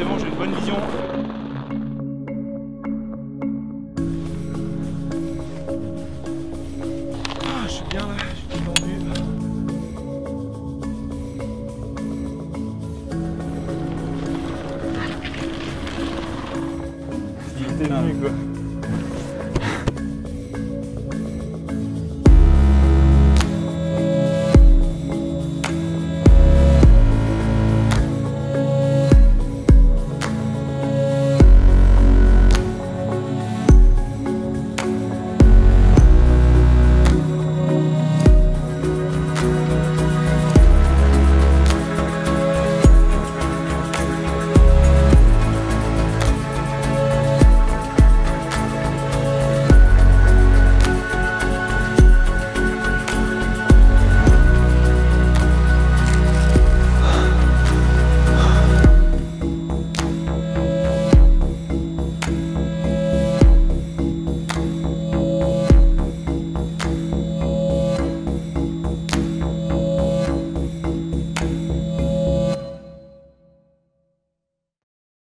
Forcément, j'ai une bonne vision. Ah, je suis bien là, je suis tendu. Il était quoi.